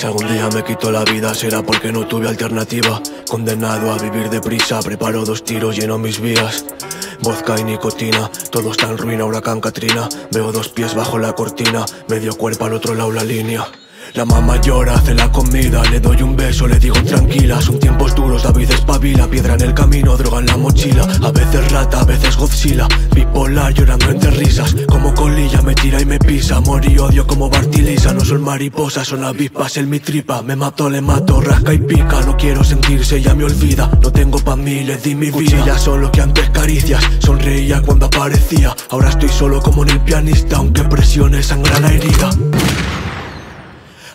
Si algún día me quito la vida será porque no tuve alternativa. Condenado a vivir deprisa, preparo dos tiros, lleno mis vías. Vodka y nicotina, todo está en ruina, huracán Katrina. Veo dos pies bajo la cortina, medio cuerpo al otro lado la línea. La mamá llora, hace la comida, le doy un beso, le digo tranquila Son tiempos duros, David espabila, piedra en el camino, droga en la mochila. A veces rata, a veces Godzilla, bipolar llorando entre risas odio como Bartilisa No son mariposas, son avispas en mi tripa Me mato, le mato, rasca y pica No quiero sentirse, ya me olvida No tengo pa' mí, le di mi vida. Son lo que antes caricias Sonreía cuando aparecía Ahora estoy solo como en pianista Aunque presione sangra la herida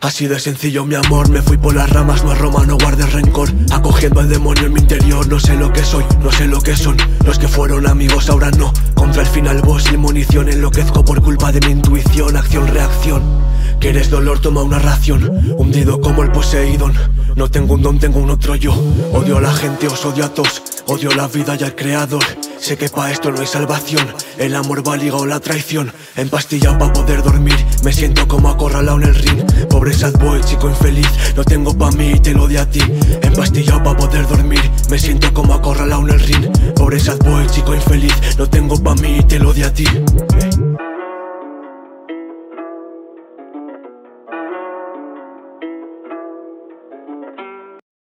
Así de sencillo mi amor, me fui por las ramas, no a Roma, no guardes rencor. Acogiendo al demonio en mi interior, no sé lo que soy, no sé lo que son. Los que fueron amigos ahora no, contra el final vos y munición. Enloquezco por culpa de mi intuición, acción, reacción. ¿Quieres dolor? Toma una ración. Hundido como el Poseidón. No tengo un don, tengo un otro yo. Odio a la gente, os odio a todos. Odio la vida y al creador Sé que pa' esto no hay salvación. El amor va ligado la traición. Empastillado pa' poder dormir. Me siento como acorralado en el ring. Pobre sad boy, chico infeliz. No tengo pa' mí y te lo odio a ti. Empastillado pa' poder dormir. Me siento como acorralado en el ring. Pobre sad boy, chico infeliz. No tengo pa' mí y te lo odio a ti